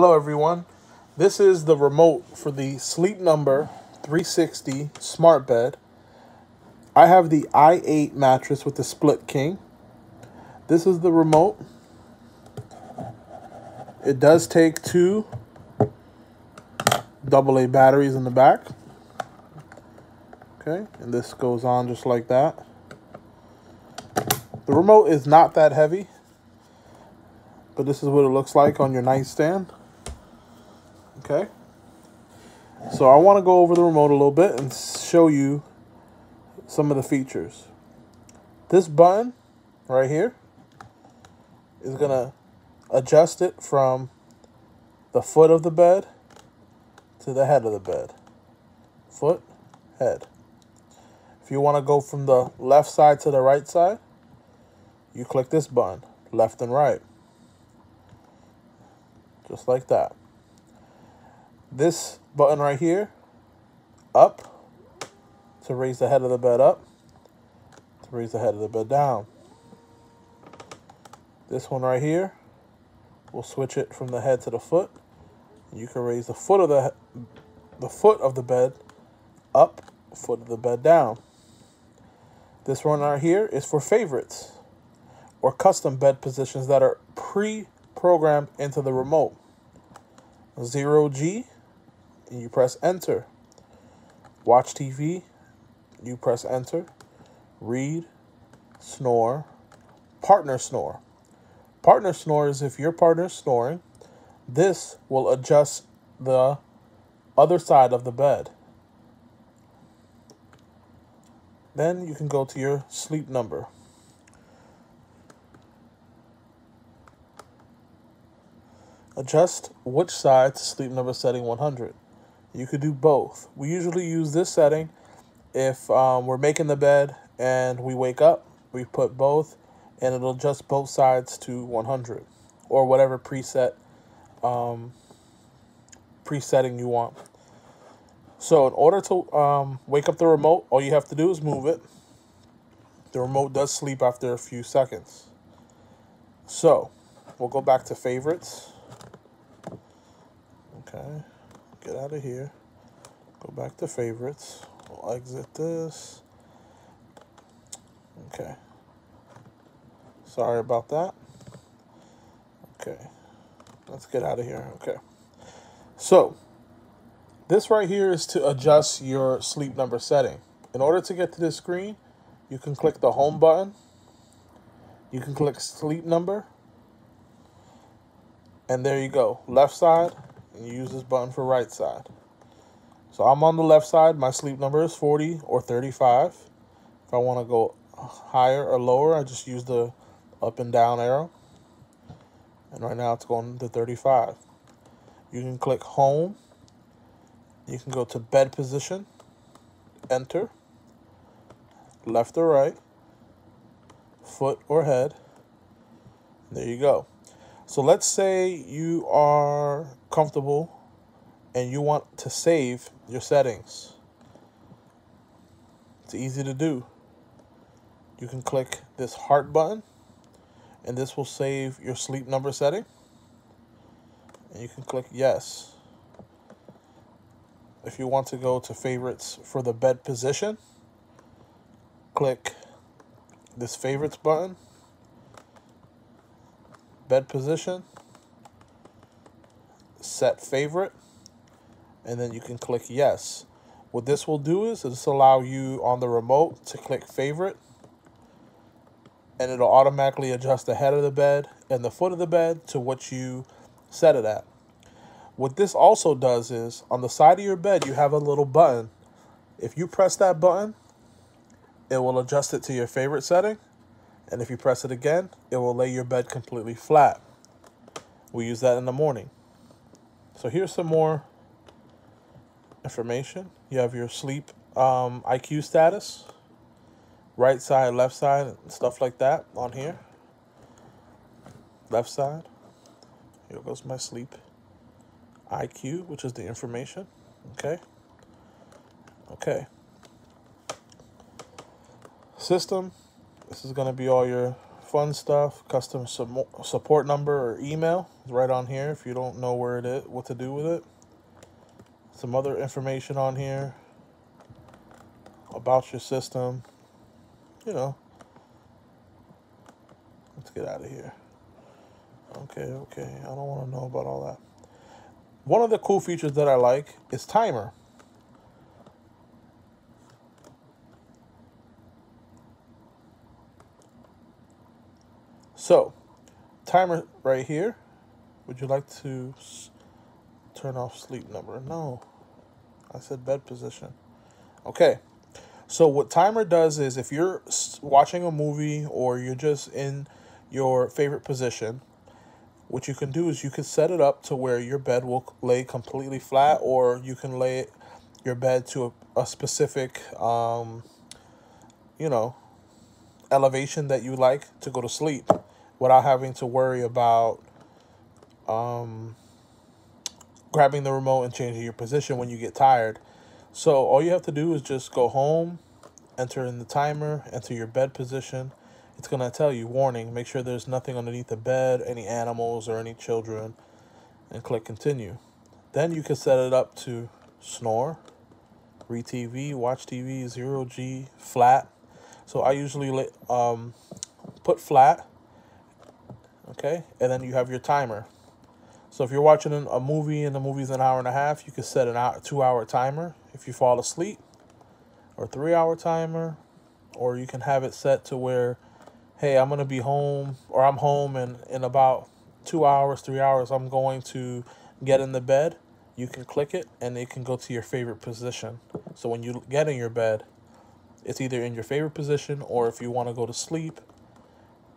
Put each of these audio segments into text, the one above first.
Hello everyone. This is the remote for the Sleep Number 360 smart bed. I have the i8 mattress with the split king. This is the remote. It does take two AA batteries in the back. Okay, and this goes on just like that. The remote is not that heavy, but this is what it looks like on your nightstand. Okay. So I want to go over the remote a little bit and show you some of the features. This button right here is going to adjust it from the foot of the bed to the head of the bed. Foot, head. If you want to go from the left side to the right side, you click this button, left and right. Just like that. This button right here, up, to raise the head of the bed up, to raise the head of the bed down. This one right here, we'll switch it from the head to the foot. You can raise the foot of the the foot of the bed up, foot of the bed down. This one right here is for favorites or custom bed positions that are pre-programmed into the remote. Zero G, and you press enter. Watch TV, you press enter. Read, snore, partner snore. Partner snore is if your partner is snoring, this will adjust the other side of the bed. Then you can go to your sleep number. Adjust which side to sleep number setting 100. You could do both. We usually use this setting if um, we're making the bed and we wake up, we put both and it'll adjust both sides to 100 or whatever preset um, presetting you want. So in order to um, wake up the remote, all you have to do is move it. The remote does sleep after a few seconds. So we'll go back to favorites. Okay, get out of here. Go back to favorites. We'll exit this. Okay. Sorry about that. Okay. Let's get out of here. Okay. So, this right here is to adjust your sleep number setting. In order to get to this screen, you can click the home button. You can click sleep number. And there you go. Left side. And you use this button for right side. So I'm on the left side. My sleep number is 40 or 35. If I want to go higher or lower, I just use the up and down arrow. And right now it's going to 35. You can click home. You can go to bed position, enter, left or right, foot or head. There you go. So let's say you are comfortable and you want to save your settings. It's easy to do. You can click this heart button and this will save your sleep number setting. And you can click yes. If you want to go to favorites for the bed position, click this favorites button, bed position, set favorite, and then you can click yes. What this will do is this allow you on the remote to click favorite and it'll automatically adjust the head of the bed and the foot of the bed to what you set it at. What this also does is on the side of your bed, you have a little button. If you press that button, it will adjust it to your favorite setting. And if you press it again, it will lay your bed completely flat. We use that in the morning. So here's some more information. You have your sleep um, IQ status right side, left side, stuff like that on here. Left side. Here goes my sleep. IQ, which is the information. Okay. Okay. System. This is going to be all your fun stuff. Custom support number or email is right on here if you don't know where it is, what to do with it. Some other information on here about your system. You know. Let's get out of here. Okay, okay. I don't want to know about all that. One of the cool features that I like is timer. So, timer right here. Would you like to turn off sleep number? No. I said bed position. Okay. So what timer does is if you're watching a movie or you're just in your favorite position, what you can do is you can set it up to where your bed will lay completely flat or you can lay your bed to a, a specific um, you know elevation that you like to go to sleep without having to worry about um, grabbing the remote and changing your position when you get tired. So all you have to do is just go home, enter in the timer, enter your bed position. It's going to tell you, warning, make sure there's nothing underneath the bed, any animals or any children, and click continue. Then you can set it up to snore, read TV, watch TV, zero G, flat. So I usually um, put flat okay? And then you have your timer. So if you're watching a movie and the movie's an hour and a half, you can set an hour, two hour timer if you fall asleep, or three hour timer, or you can have it set to where, hey, I'm gonna be home, or I'm home and in about two hours, three hours, I'm going to get in the bed. You can click it and it can go to your favorite position. So when you get in your bed, it's either in your favorite position or if you want to go to sleep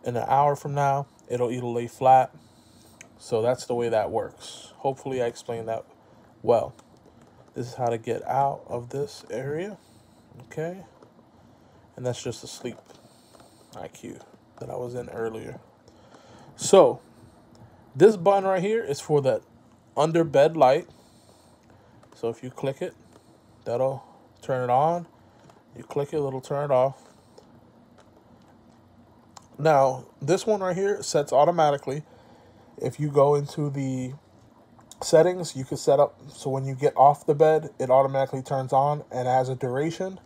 in an hour from now, it'll it'll lay flat. So that's the way that works. Hopefully I explained that well. This is how to get out of this area. Okay. And that's just a sleep IQ that I was in earlier. So this button right here is for that under bed light. So if you click it, that'll turn it on. You click it, it'll turn it off. Now, this one right here sets automatically. If you go into the settings, you can set up so when you get off the bed, it automatically turns on and has a duration,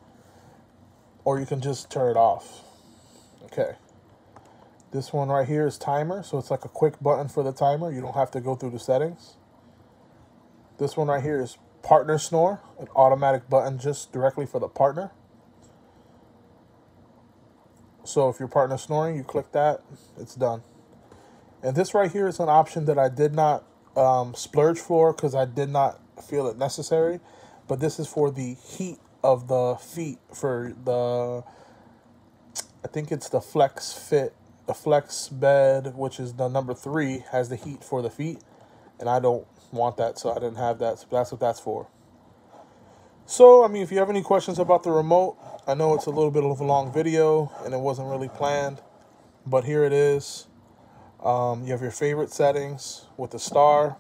or you can just turn it off. Okay. This one right here is timer, so it's like a quick button for the timer. You don't have to go through the settings. This one right here is partner snore, an automatic button just directly for the partner. So if your partner's snoring, you click that, it's done. And this right here is an option that I did not um, splurge for because I did not feel it necessary. But this is for the heat of the feet for the, I think it's the Flex Fit, the Flex Bed, which is the number three, has the heat for the feet. And I don't want that, so I didn't have that. So that's what that's for. So, I mean, if you have any questions about the remote, I know it's a little bit of a long video and it wasn't really planned, but here it is. Um, you have your favorite settings with the star.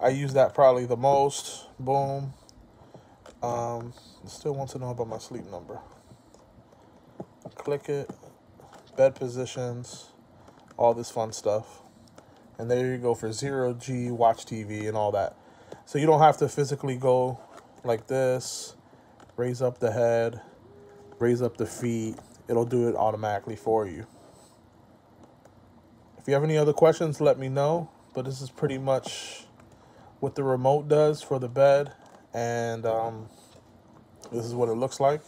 I use that probably the most. Boom. Um, still want to know about my sleep number. Click it, bed positions, all this fun stuff. And there you go for zero G, watch TV, and all that. So you don't have to physically go like this, raise up the head, raise up the feet. It'll do it automatically for you. If you have any other questions, let me know. But this is pretty much what the remote does for the bed. And um, this is what it looks like.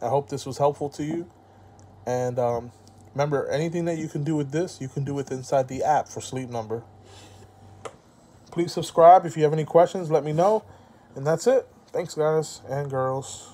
I hope this was helpful to you. And um, remember, anything that you can do with this, you can do with inside the app for Sleep Number. Please subscribe. If you have any questions, let me know. And that's it. Thanks, guys and girls.